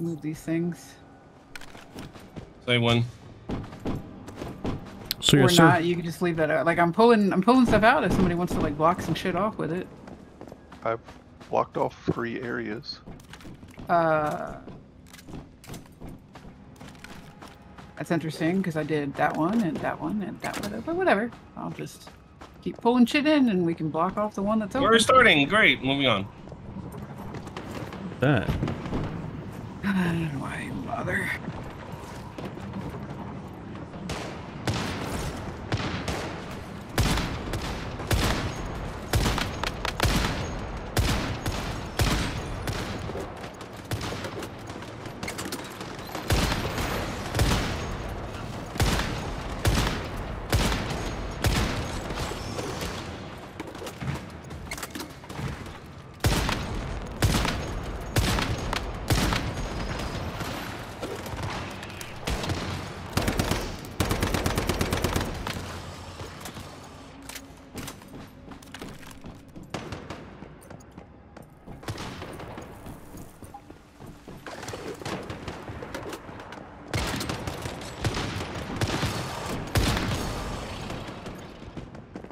move these things. Say one. So or you're sir. not, you can just leave that out. Like I'm pulling, I'm pulling stuff out if somebody wants to like block some shit off with it. I've blocked off three areas. Uh, that's interesting because I did that one and that one and that one, but whatever. I'll just keep pulling shit in and we can block off the one that's open. We're starting. Great. Moving on. That. Why bother?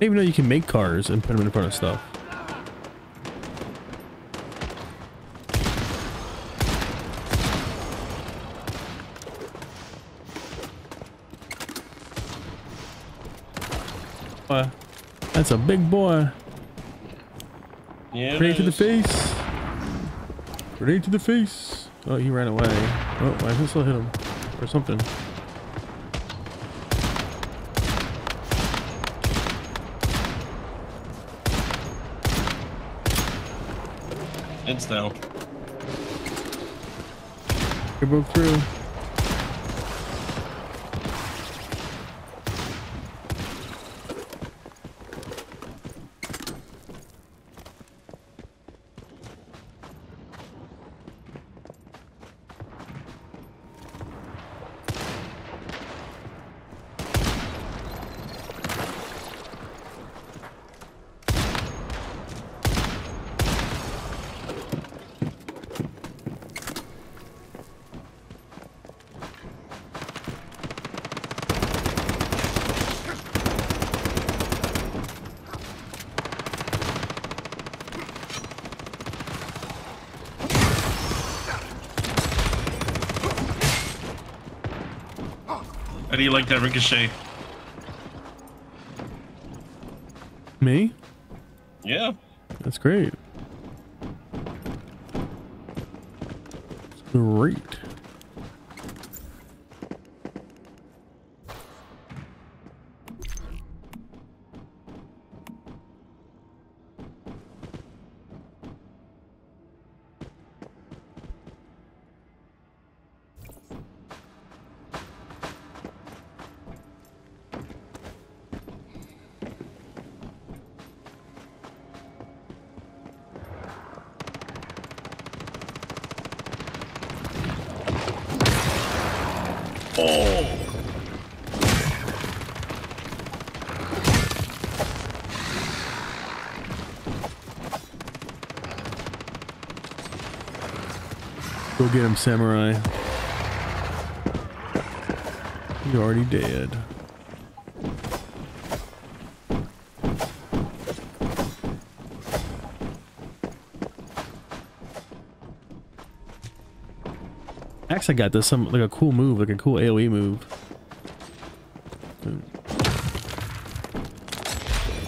Didn't even know you can make cars and put them in front of stuff. Boy, that's a big boy. Yeah. it to the face. Grenade to the face. Oh, he ran away. Oh, I can still hit him. Or something. It's down. He broke through. How do you like that ricochet? Me? Yeah. That's great. It's great. Go get him, samurai. You're already dead. Actually, I got this some like a cool move, like a cool AOE move.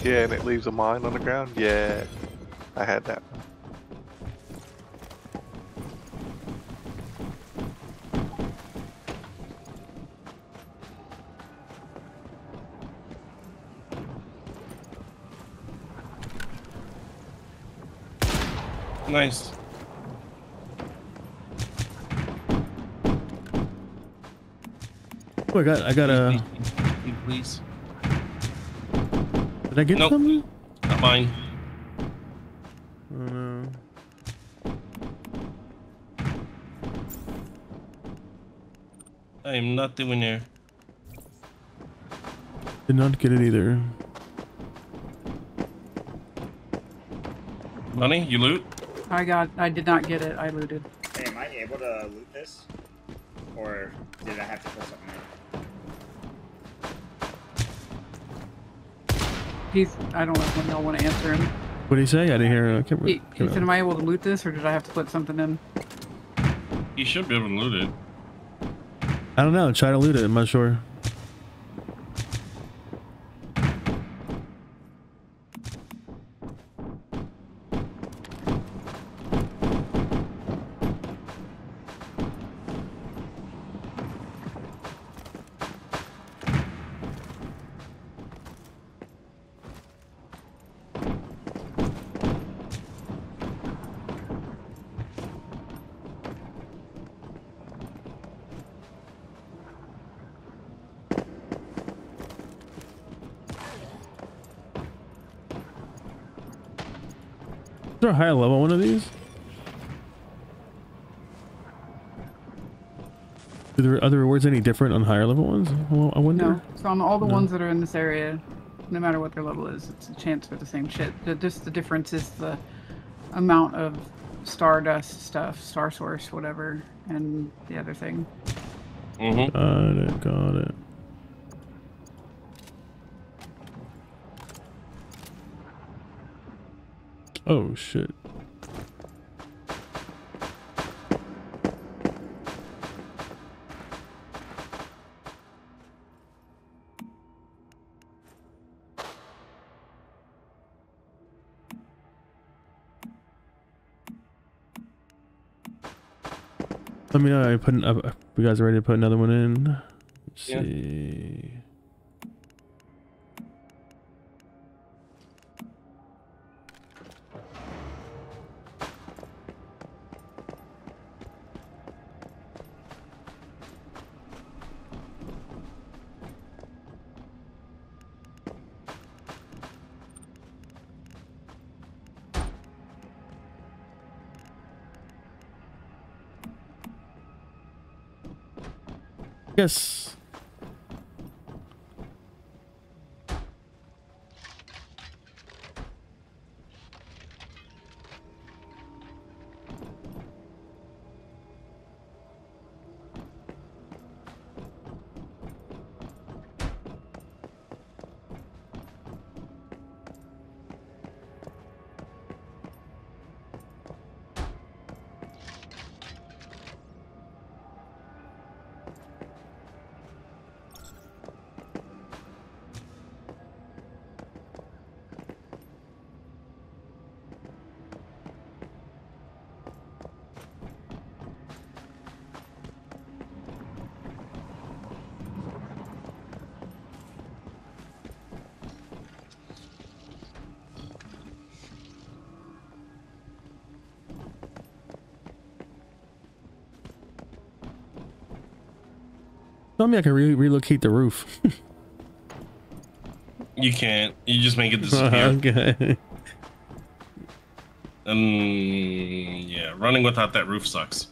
Yeah, and it leaves a mine on the ground. Yeah, I had that. Nice. Oh, I got, I got a. Please, please. Did I get Nope. something? Not mine. Oh, no. I am not doing there. Did not get it either. Money? You loot? I got, I did not get it. I looted. Hey, am I able to loot this? Or did I have to put something in? He's. I don't know when y'all want to answer him. What did he say? I didn't hear. I can't He, remember. he said, "Am I able to loot this, or did I have to put something in?" You should be able to loot it. I don't know. Try to loot it. I'm not sure. There a higher level one of these? Are the other rewards any different on higher level ones? Well, I wonder. No. So on all the No. ones that are in this area, no matter what their level is, it's a chance for the same shit. The, just the difference is the amount of stardust stuff, star source, whatever, and the other thing. Mm-hmm. Got it. Got it. Oh shit. Let me know. I put. Uh, you guys ready to put another one in? Let's Yeah. see. Yes. Tell me I can re- relocate the roof. You can't. You just make it disappear. okay. um, yeah, running without that roof sucks.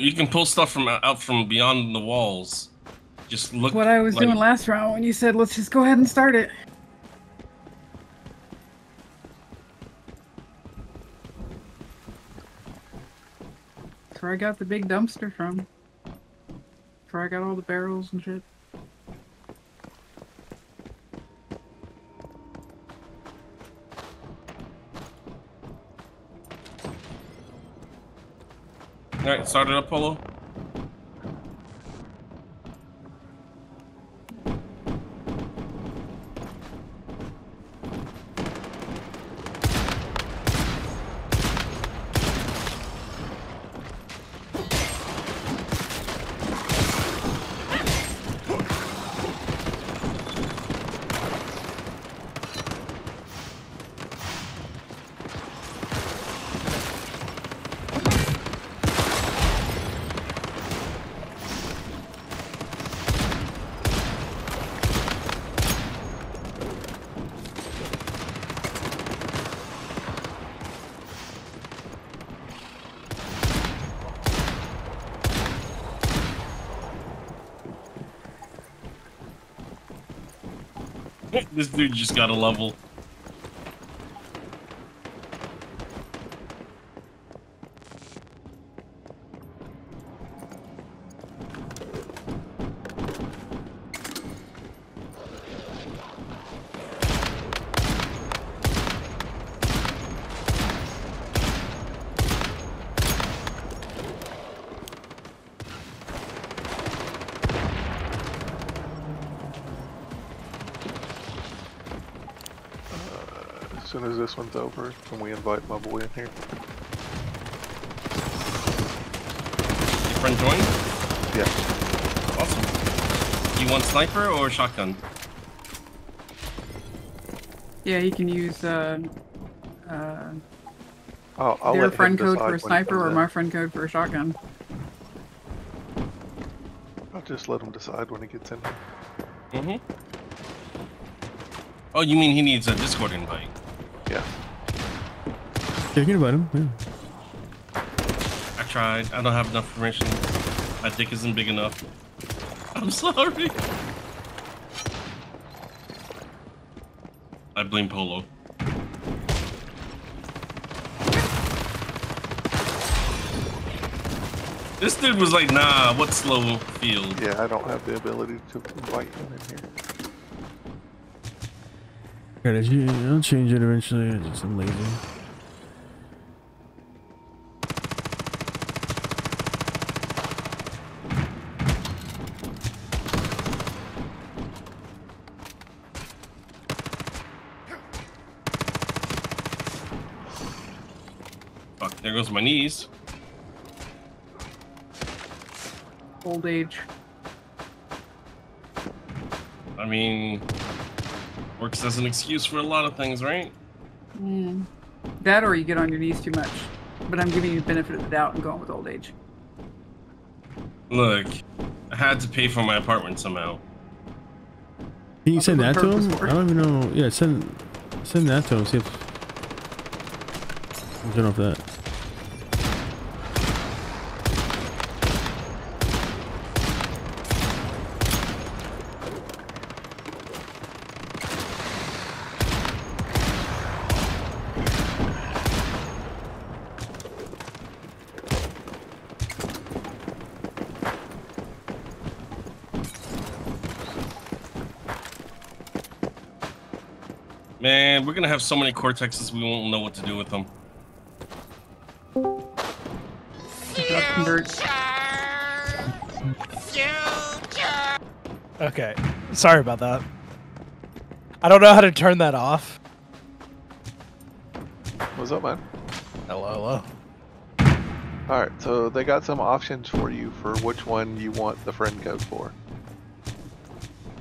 You can pull stuff from out from beyond the walls. Just look. What I was like- doing last round when you said, "Let's just go ahead and start it." That's where I got the big dumpster from. That's where I got all the barrels and shit. All right, this dude just got a level. As soon as this one's over, can we invite my boy in here? Your friend joined? Yeah. Awesome. You want sniper or shotgun? Yeah, you can use uh, uh, I'll, I'll their let him friend code for a sniper or in. my friend code for a shotgun. I'll just let him decide when he gets in here. Mm-hmm. Oh, you mean he needs a Discord invite? Yeah. Yeah, you can invite him. Yeah. I tried. I don't have enough information. My dick isn't big enough. I'm sorry. I blame Polo. This dude was like, nah, what slow field? Yeah, I don't have the ability to invite him in here. Okay, did you, I'll change it eventually. I just am lazy. Knees. Old age. I mean, works as an excuse for a lot of things, right? Mm. That or you get on your knees too much. But I'm giving you the benefit of the doubt and going with old age. Look, I had to pay for my apartment somehow. Can you What's send that to him? for? I don't even know. Yeah, send send that to him. See if. Turn off that. Man, we're gonna have so many cortexes we won't know what to do with them. Drug. Okay. Sorry about that. I don't know how to turn that off. What's up, man? Hello, hello. Alright, so they got some options for you for which one you want the friend code for.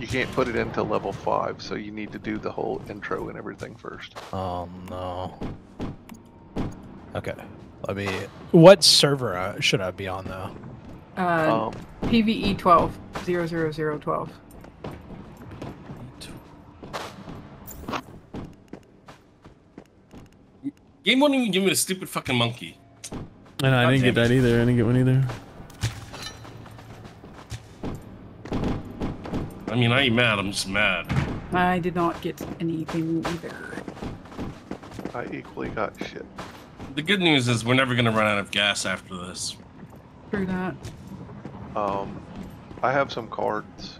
You can't put it into level 5, so you need to do the whole intro and everything first. Oh no. Okay. Let me. What server uh, should I be on though? Uh, Um, PVE 12. 00012. Game won't even give me the stupid fucking monkey. And I God didn't get damn that either. I didn't get one either. I mean, I ain't mad. I'm just mad. I did not get anything either. I equally got shit. The good news is we're never gonna run out of gas after this. Through that. Um, I have some cards.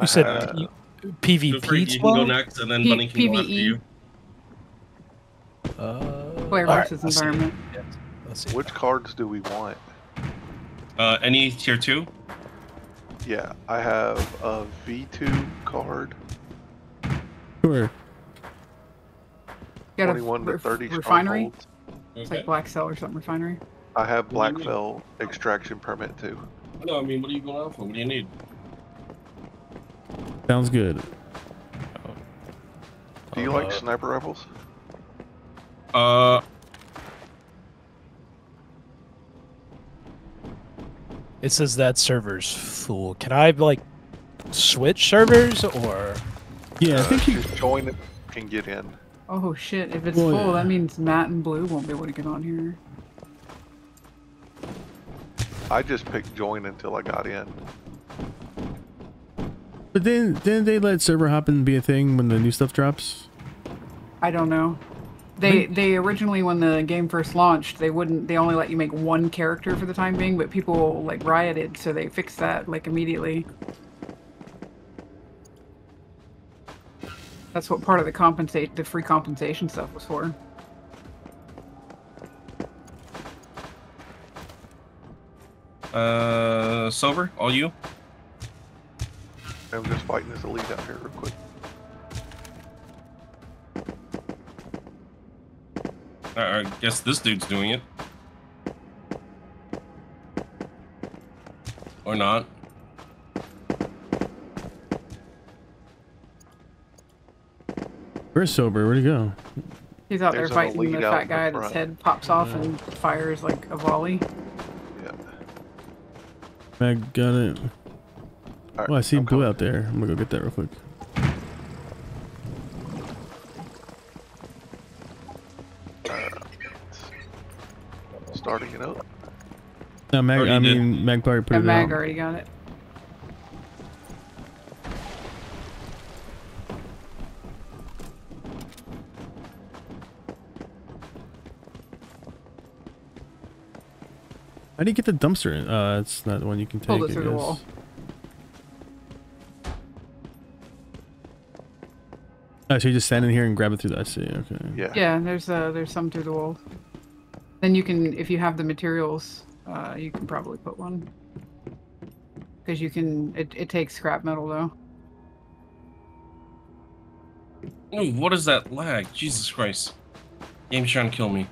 I You said have- you- Feel free, PvP you can go next, and then P- Bunny can go after you. Uh, Player alright, versus let's see. environment. Yeah, Let's see. which cards do we want? Uh, any tier two? Yeah, I have a V2 card, Sure. Got a 21 to 30 refinery. strongholds. It's like Black Cell or something refinery. I have What do you mean? Blackfell extraction permit too. No, I mean, what are you going out for? What do you need? Sounds good. Do you Uh, like sniper rifles? Uh, It says that server's full. Can I like switch servers or? Yeah, I Uh, think you. just join it can get in. Oh shit, if it's Well, full, yeah. that means Matt and Blue won't be able to get on here. I just picked join until I got in. But then, didn't they let server hopping be a thing when the new stuff drops? I don't know. They they originally when the game first launched, they wouldn't they only let you make one character for the time being, but people like rioted, so they fixed that like immediately. That's what part of the compensate the free compensation stuff was for. Uh, Silver, all you? I'm just fighting this elite out here real quick. I I guess this dude's doing it. Or not. Where's sober? Where'd he go? He's out There's there fighting the fat guy that's head pops off and fires like a volley. Yeah. Mag got it. Alright, Oh, I see I'm blue coming. out there. I'm gonna go get that real quick. No, Mag. Already I did. mean, Mag probably put Yeah, it Mag out. already got it. How do you get the dumpster in? Uh, it's not the one you can take. Pulled it I through the guess. wall. Oh, so you just stand in here and grab it through the. I see. Okay. Yeah. Yeah, there's uh there's some through the wall. Then you can if you have the materials, uh you can probably put one. Because you can it, it takes scrap metal though. Ooh, what is that lag? Jesus Christ. Game's trying to kill me.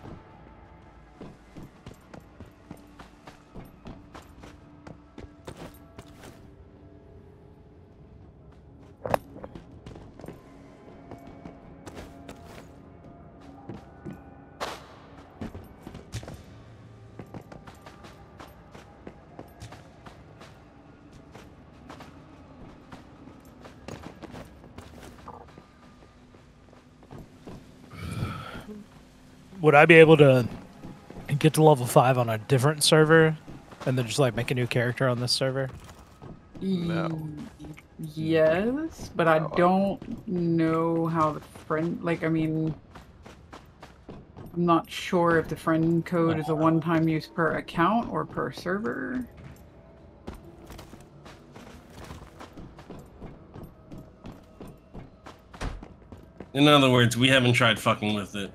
I be able to get to level five on a different server, and then just like make a new character on this server? No. Yes, but I don't know how the friend like I mean I'm not sure if the friend code is a one-time use per account or per server. In other words, we haven't tried fucking with it.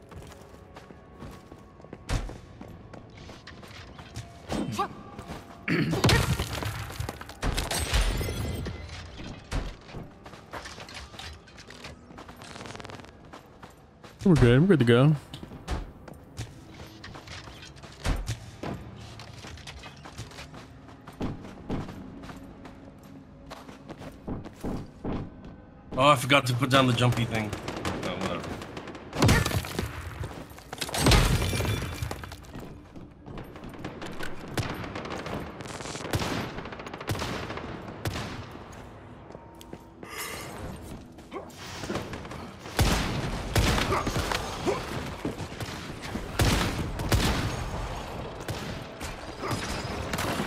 We're good. We're good to go. Oh, I forgot to put down the jumpy thing. Oh, whatever.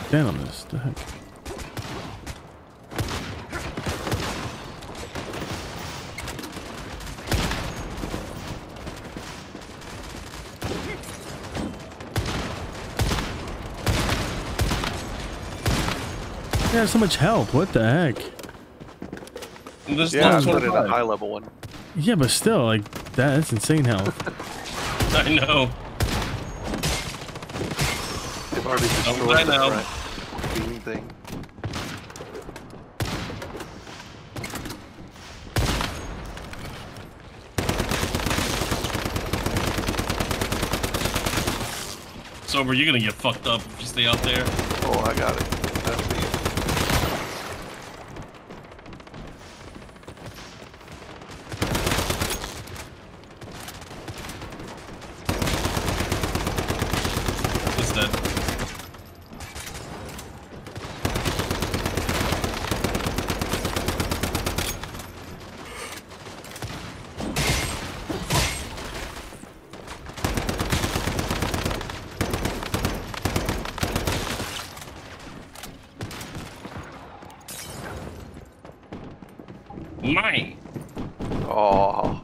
Stand on this. The heck. Yeah, so much help. What the heck? This Yeah, I level's put it a high level one. Yeah, but still, like that, that's insane health. I know. They've already destroyed I the know. front beam thing. Sober, you're gonna get fucked up if you stay out there. Oh, I got it. dead. Mine. Oh.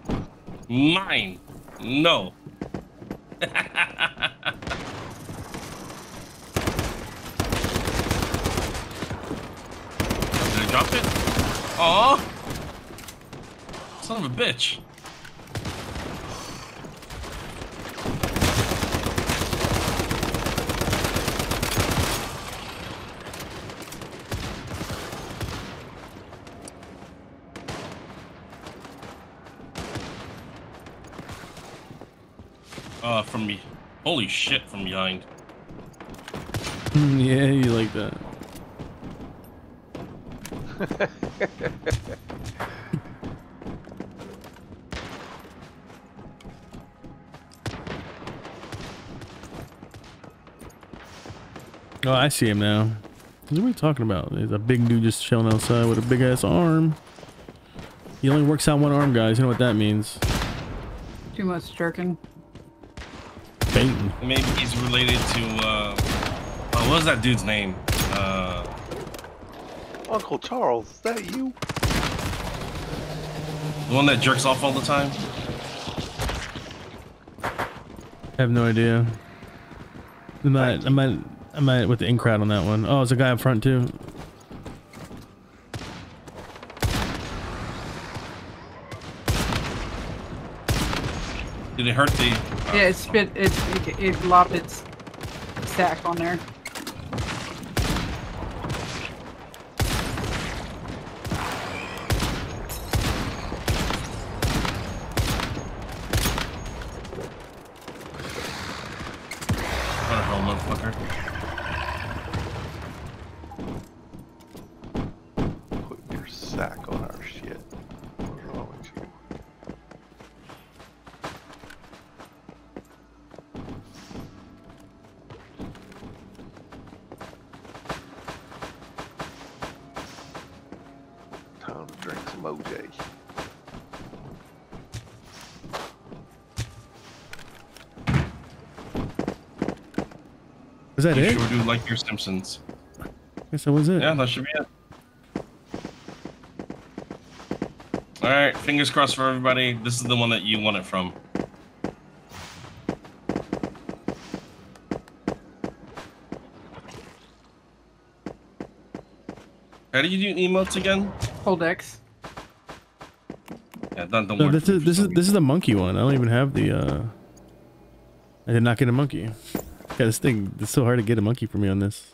Mine. No. Bitch. Uh, from me. Holy shit, from behind. yeah, you like that. Oh, I see him now. What are we talking about? There's a big dude just chilling outside with a big ass arm. He only works out one arm, guys. You know what that means? Too much jerking. Baiting. Maybe he's related to, uh... Oh, what was that dude's name? Uh... Uncle Charles, is that you? The one that jerks off all the time? I have no idea. I might, I might, I might with the ink crowd on that one. Oh, it's a guy up front too. Did it hurt the... Yeah, it spit. It it, it lobbed its sack on there. What a hell, motherfucker. Putting your sack on our shit. What's wrong with you? Time to drink some OJ. Is that You it? sure do like your Simpsons. Guess that was it. Yeah, that should be it. Alright, fingers crossed for everybody. This is the one that you want it from. How do you do emotes again? Hold X. Yeah, don't, don't No, work this is this is this is the monkey one. I don't even have the. uh I did not get a monkey. Got this thing. It's so hard to get a monkey for me on this.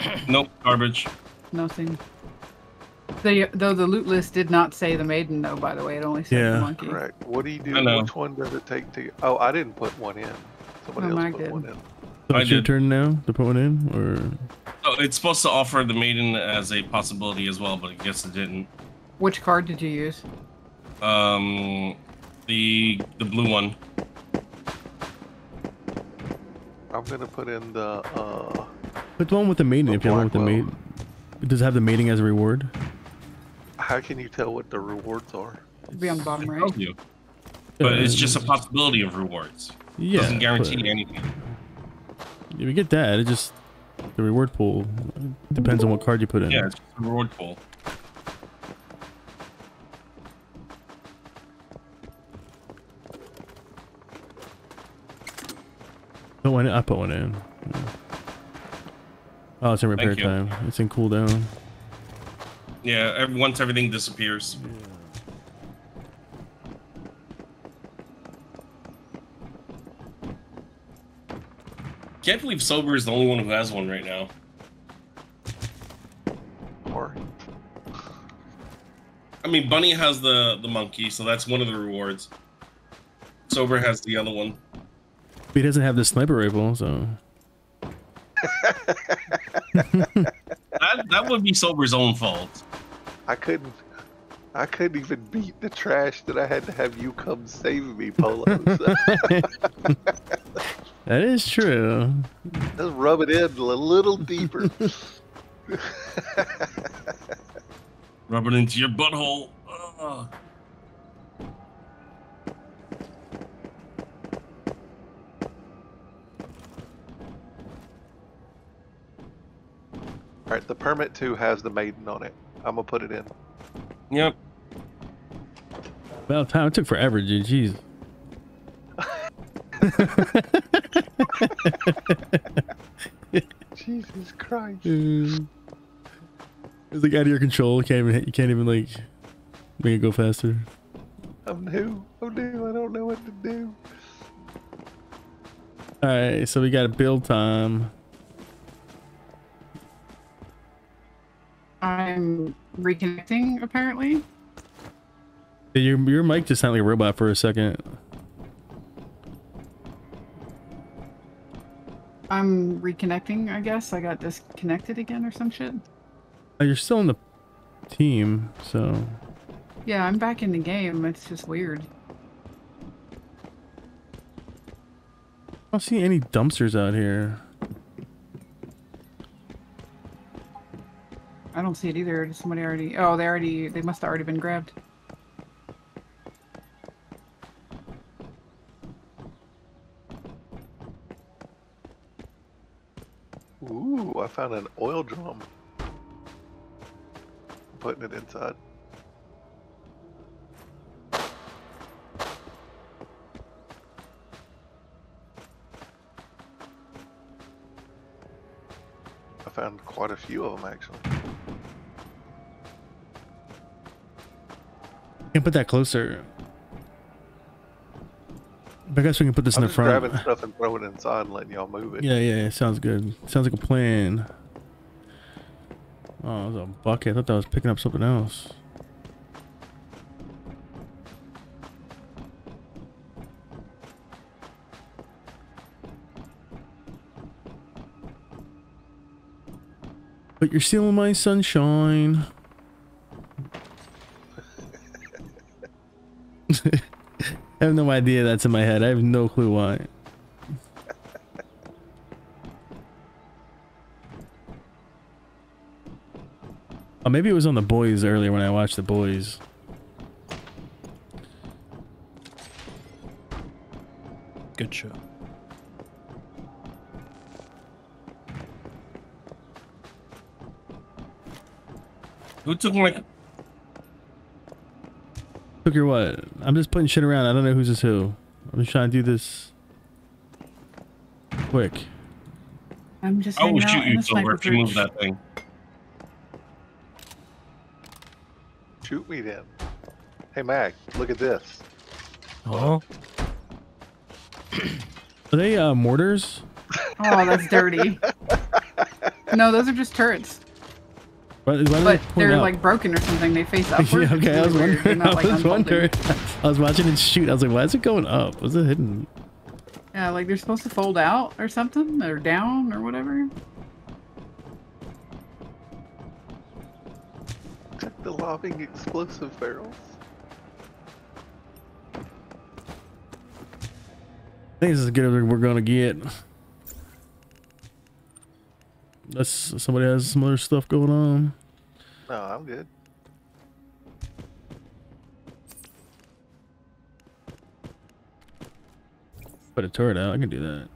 reason. Nope, garbage. Nothing. The, though the loot list did not say the maiden, though. By the way, it only said Yeah. the monkey. Correct. What do you do? Which one does it take to? Oh, I didn't put one in. Somebody Oh, else put did. one in. So I it's your did. turn now to put one in, or Oh, it's supposed to offer the maiden as a possibility as well, but I guess it didn't. Which card did you use? Um, the the blue one. I'm gonna put in the. uh put the one with the maiden The if you want with the Blackfell. maiden. Does it have the maiden as a reward? How can you tell what the rewards are? It'd be on the bottom I right. told you. But it's just a possibility of rewards. yeah. Doesn't guarantee but anything. If you get that, it just the reward pool depends on what card you put in. Yeah, it's just a reward pool. Put one. In, I put one in. Oh, it's in repair time. It's in cooldown. Yeah, ev once everything disappears. Can't believe Sober is the only one who has one right now. Or I mean, Bunny has the the monkey, so that's one of the rewards. Sober has the other one. But he doesn't have the sniper rifle, so That that would be Sober's own fault. I couldn't. I couldn't even beat the trash that I had to have you come save me, Polo. So, that is true. Just rub it in a little deeper. Rub it into your butthole. Ugh. Alright, the permit 2 has the maiden on it. I'm gonna put it in. Yep. About time. It took forever, dude. Jeez. Jesus Christ. it's like out of your control. You can't even. You can't even like make it go faster. I'm new. I'm new. I don't know what to do. All right, so we got a build time. I'm reconnecting apparently. Your your mic just sounded like a robot for a second. I'm reconnecting, I guess. I got disconnected again or some shit. Oh, you're still in the team, so Yeah, I'm back in the game. It's just weird. I don't see any dumpsters out here. I don't see it either. Did somebody already? Oh, they already. They must have already been grabbed. Ooh, I found an oil drum. putting it inside. I found quite a few of them actually. Can put that closer. But I guess we can put this I'm in the front. grabbing stuff and throwing it inside and letting y'all move it. Yeah, yeah, yeah, sounds good. Sounds like a plan. Oh, was a bucket. I thought that was picking up something else. But you're stealing my sunshine. I have no idea that's in my head. I have no clue why. Oh, maybe it was on the boys earlier when I watched the boys. Good show. Who took my? Took your what? I'm just putting shit around. I don't know who's this who. I'm just trying to do this quick. I'm just I will shoot you, the Silver, sniper if you move that thing. Shoot me then. Hey Mac, look at this. Oh, Are they uh, mortars? Oh, that's dirty. no, those are just turrets, Why, why they but they're out? like broken or something. They face upward. yeah, okay. I was weird. Wondering. not, I was unfolding. wondering. I was watching it shoot. I was like, why is it going up? Was it hidden? Yeah, like they're supposed to fold out or something, or down or whatever. Check the lobbing explosive barrels. I think this is as good as we're gonna get. Unless somebody has some other stuff going on. No, I'm good. Put a turret out. I can do that.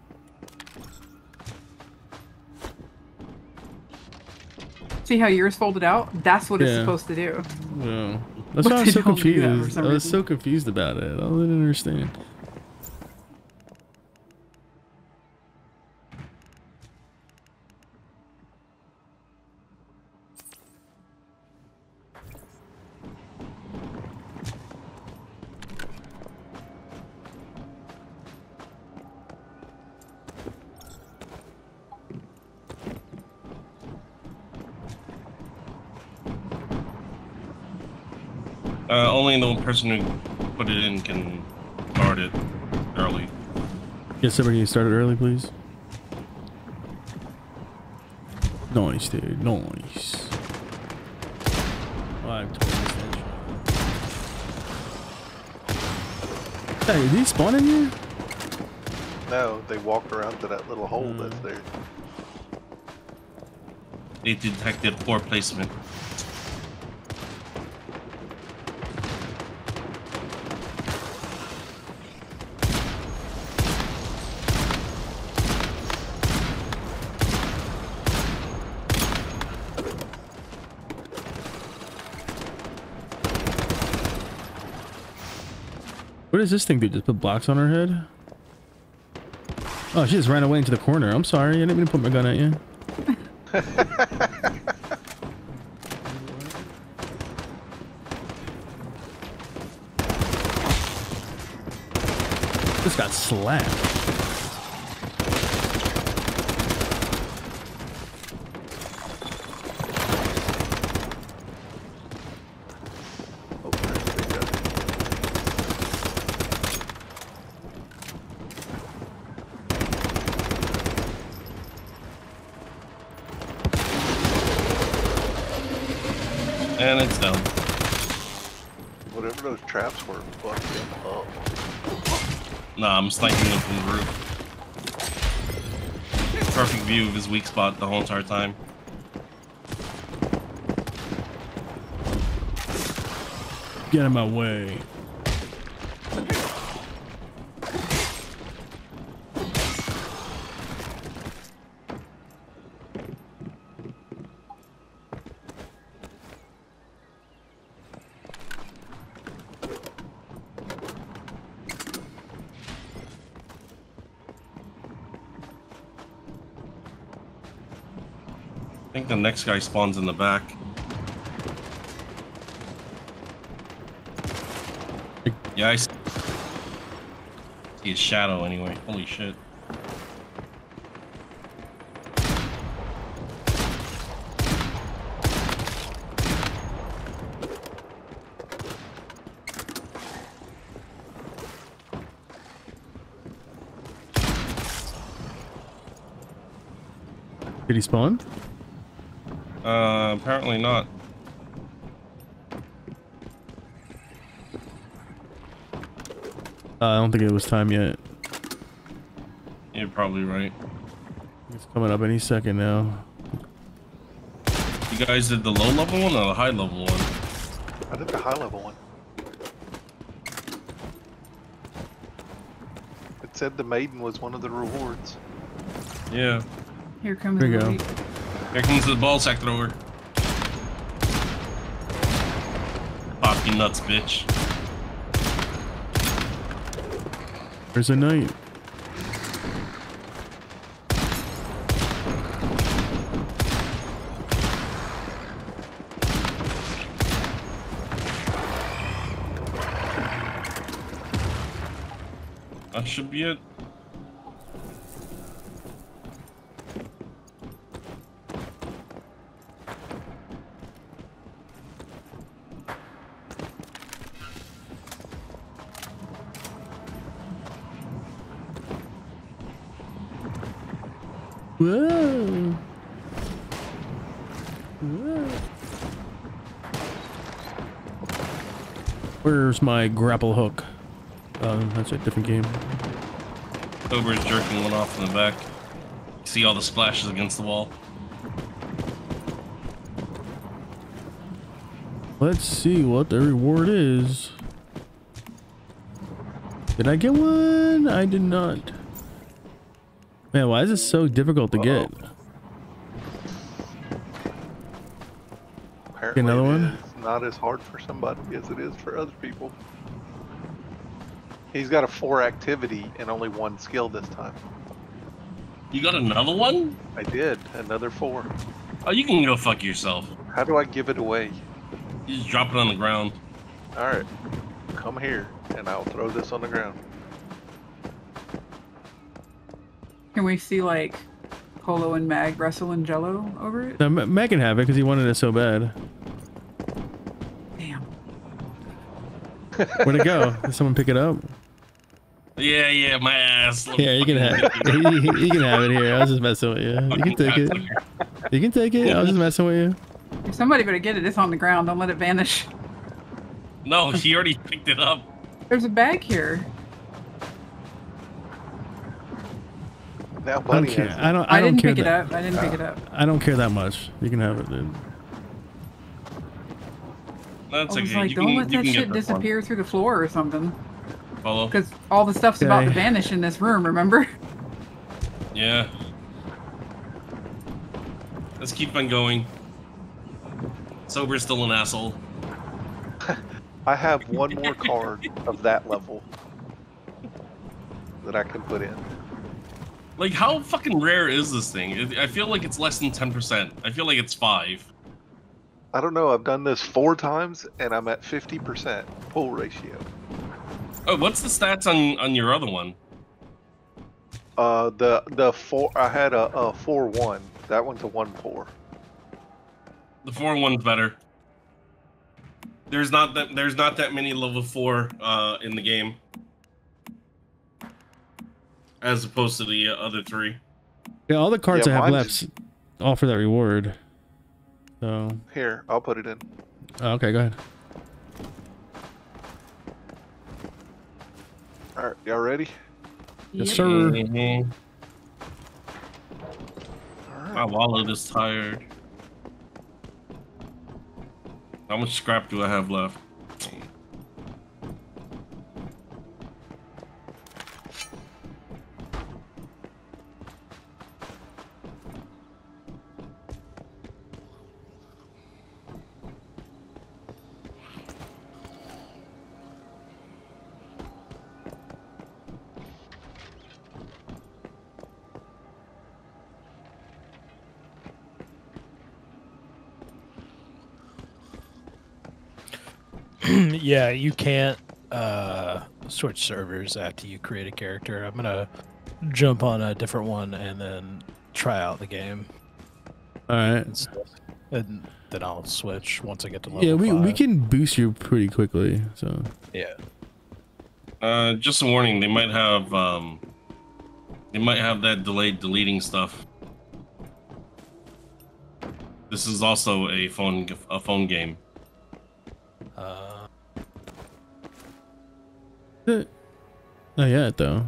See how yours folded out? That's what it's supposed to do. Yeah. That's But why I was so don't do that for confused. I was reason. so confused about it. I didn't understand. Person who put it in can start it early. Yes, somebody can start it early, please. Nice, dude. Nice. Five twenty Hey, did he spawn in here? No, they walked around to that little hole Hmm. that's there. They detected poor placement. Does this thing do? Just put blocks on her head? Oh, she just ran away into the corner. I'm sorry. I didn't mean to put my gun at you. Just got slapped. Oh, there's a big guy. And it's down. Whatever those traps were, fucked him up. Nah, I'm sniping him from the roof. Perfect view of his weak spot the whole entire time. Get in my next guy spawns in the back. Yeah, I see his shadow anyway. Holy shit. Did he spawn? Uh, apparently not. Uh, I don't think it was time yet. You're probably right. It's coming up any second now. You guys did the low level one or the high level one? I did the high level one. It said the maiden was one of the rewards. Yeah. Here comes There you the go. Here comes the ball sack thrower. You nuts, bitch. There's a knight. That should be it. Where's my grapple hook? Oh, that's a different game. Cobra's jerking one off in the back. You see all the splashes against the wall. Let's see what the reward is. Did I get one? I did not. Man, why is this so difficult to get? Apparently another it one? Is not as hard for somebody as it is for other people. He's got a four activity and only one skill this time. You got another one? I did another four. Oh, you can go fuck yourself. How do I give it away? You just drop it on the ground. All right, come here and I'll throw this on the ground. Can we see like Polo and Mag wrestle and Jello over it? No, Ma- Matt can have it because he wanted it so bad. Where'd it go? Did someone pick it up? Yeah, yeah, my ass. Yeah, you can have it. you, you can have it here. I was just messing with you. You can take it. You can take it. I was just messing with you. If somebody better get it, it's on the ground. Don't let it vanish. No, he already picked it up. There's a bag here. Now I don't care. I don't. I, I, don't didn't care pick it that. up. I didn't pick it up. I don't care that much. You can have it, dude. That's I was okay. like, you don't can, let that shit get one. disappear through the floor or something. Follow. Because all the stuff's about to vanish in this room, remember? Yeah. Let's keep on going. Sober's still an asshole. I have one more card of that level. that I can put in. Like, how fucking rare is this thing? I feel like it's less than 10%. I feel like it's 5. I don't know. I've done this four times and I'm at 50% pull ratio. Oh, what's the stats on, on your other one? Uh, the the four I had a, a four one. That one's a one four. The 4 one's better. There's not that there's not that many level 4 uh, in the game. As opposed to the uh, other three. Yeah, all the cards Yeah, I have mine's- left offer that reward. So, Here, I'll put it in. oh, okay, go ahead. All right, y'all ready? Yes, Yep. sir. All right. My wallet is tired. How much scrap do I have left? yeah, you can't uh, switch servers after you create a character. I'm gonna jump on a different one and then try out the game, All right. and, and then I'll switch once I get to level Yeah, we, we can boost you pretty quickly. So, Yeah. Uh, just a warning. They might have um, they might have that delayed deleting stuff. This is also a phone a phone game. Uh, not yet though.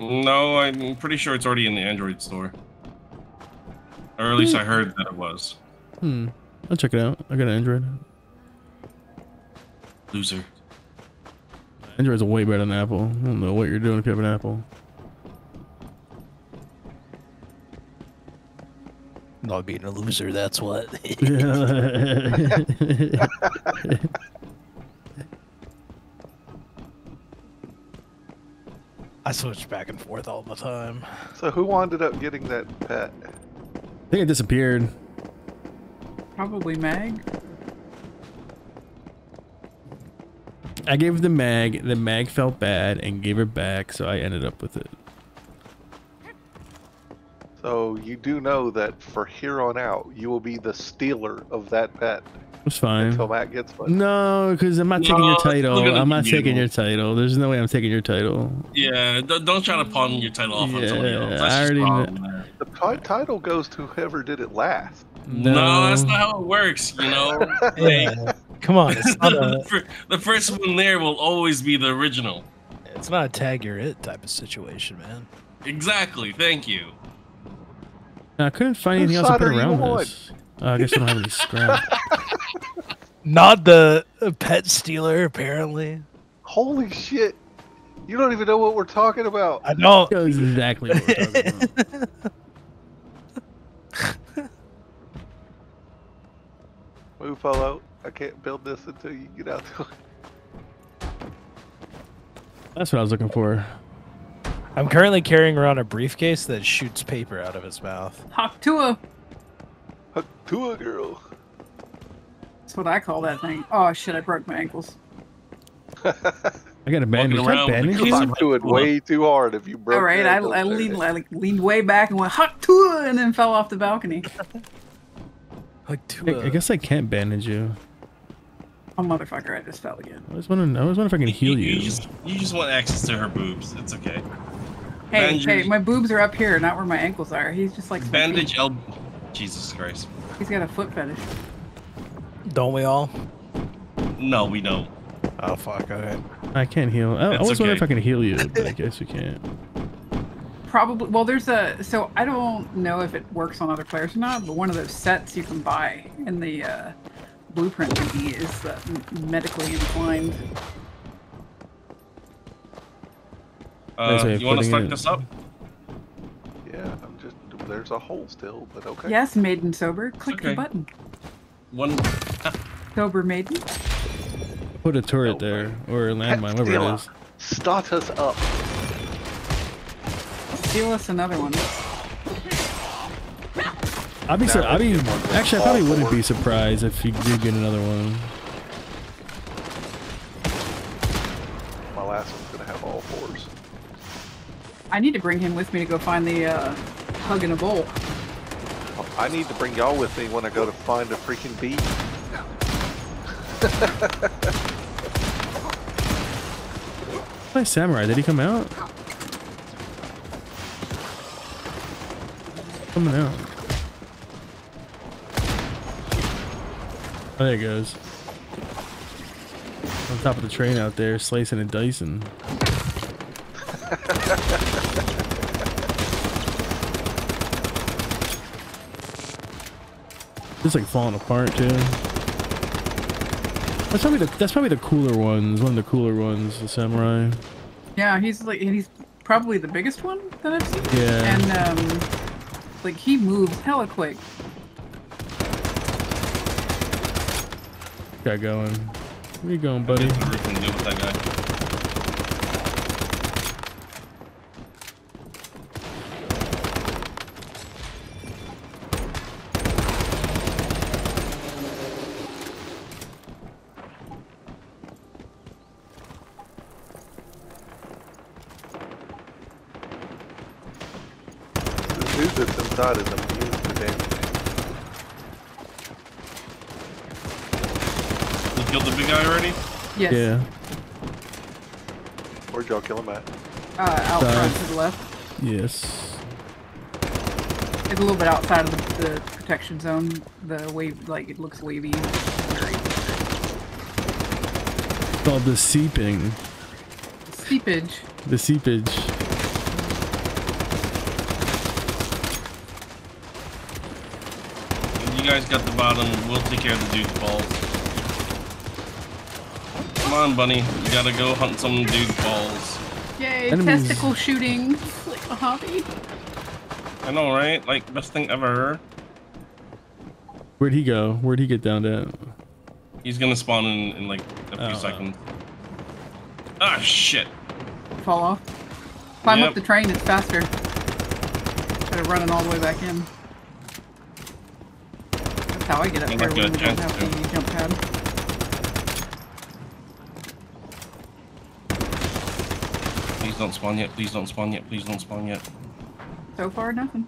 No, I'm pretty sure it's already in the Android store. Or at least I heard that it was. Hmm. I'll check it out. I got an Android. Loser. Android's way better than Apple. I don't know what you're doing if you have an Apple. not being a loser, that's what. I switch back and forth all the time. So who ended up getting that pet? I think it disappeared. Probably Mag. I gave the mag. The mag felt bad and gave it back, so I ended up with it. So you do know that for here on out, you will be the stealer of that pet It's fine. until Matt gets one. No, because I'm not taking your title. I'm the not taking your title. There's no way I'm taking your title. Yeah, don't try to pawn your title off on somebody else. I That's just already wrong. The title goes to whoever did it last. No, that's not how it works. You know, Yeah. Come on, it's not the, a the first one there will always be the original. it's not a tag your it type of situation, man. Exactly. Thank you. I couldn't find Whose anything else to put around this. Uh, I guess we don't have any scrap. Not the pet stealer, apparently. Holy shit! You don't even know what we're talking about. I don't. Know exactly what we're talking about. Move fellow. I can't build this until you get out to That's what I was looking for. I'm currently carrying around a briefcase that shoots paper out of his mouth. Hawk Tuah. Hook to a girl. That's what I call that thing. Oh shit! I broke my ankles. I got a bandage. I around with bandage the you? clock. To it way too hard if you broke. All right, I, I leaned, I like, leaned way back and went Hawk Tuah, and then fell off the balcony. Like to I, I guess I can't bandage you. Oh motherfucker! I just fell again. I was wondering. I was wondering if I can heal you. You just you just want access to her boobs. It's okay. Hey, Bandage- hey, my boobs are up here, not where my ankles are. He's just like Bandage elbow. Jesus Christ. He's got a foot fetish. Don't we all? No, we don't. Oh fuck! Okay. I can't heal. I, I It's was wondering if I can heal you, but I guess we can't. Probably. Well, there's a. So I don't know if it works on other players or not, but one of those sets you can buy in the uh, blueprint thingy is uh, m- medically inclined. Uh, you want to putting start this up? Yeah, I'm just. There's a hole still, but okay. Yes, maiden sober. Click the button. One. Sober maiden. Put a turret there or a landmine, whatever it is. Start us up. steal us another one. I'd be, so, I'd be let's get one actually, I probably wouldn't four. be surprised if you did get another one. My last one's gonna have all fours. I need to bring him with me to go find the uh, hug in a bowl. I need to bring y'all with me when I go to find a freaking bee. Nice samurai. Did he come out? Coming out. Oh, there he goes. On top of the train out there, slicing and dicing. Just like falling apart too. That's probably the that's probably the cooler ones. One of the cooler ones, the samurai. Yeah, he's like he's probably the biggest one that I've seen. Yeah. And um, like he moves hella quick. Got going. Where you going, buddy? Get the roof and deal with that guy. The dude that's is immune to damage. You killed the big guy already? Yes. Yeah. Where'd y'all kill him at? Uh, out Side. front to the left. Yes. It's a little bit outside of the, the protection zone. The wave, like it looks wavy. Called the seeping. Seepage. The seepage. You guys got the bottom. We'll take care of the dude's balls. Come on, bunny. You gotta go hunt some dude's balls. Yay! Enemies. Testicle shooting. Like a hobby. I know, right? Like, best thing ever. Where'd he go? Where'd he get down to? He's gonna spawn in, in like a few Oh, oh. seconds. Ah, shit. Fall off. Climb Yep. up the train. It's faster. Instead of running all the way back in. That's how I get up I'm there when gonna we don't have to. the jump pad. Please don't spawn yet. Please don't spawn yet. Please don't spawn yet. So far, nothing.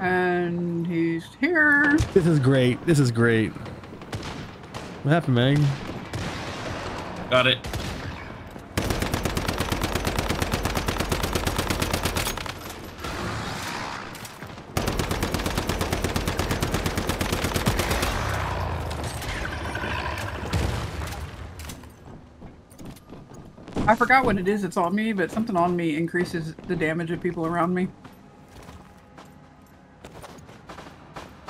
And he's here. This is great. This is great. What happened, Meg? Got it. Forgot what it is it's on me, but something on me increases the damage of people around me.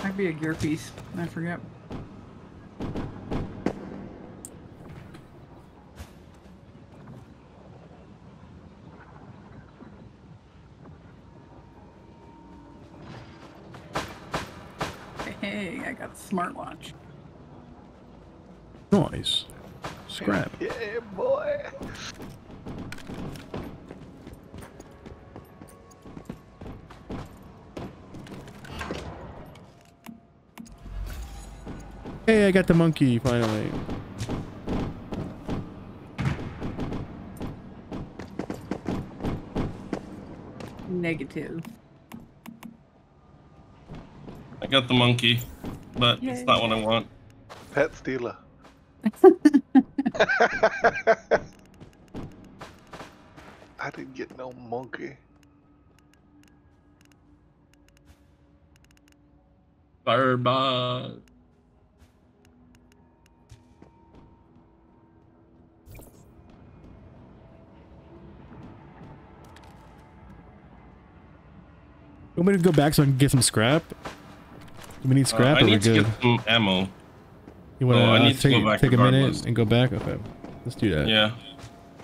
Might be a gear piece. I forget. Hey, I got a smartwatch. Nice. Scrap. Yeah, boy. Hey, I got the monkey finally. Negative. I got the monkey, but it's not what I want. Pet stealer. I didn't get no monkey. Fireball. Want me to go back so I can get some scrap? We need Uh, scrap I or we're need to good? get some ammo. You want Oh, I to take, take a minute and go back? Okay, let's do that. Yeah.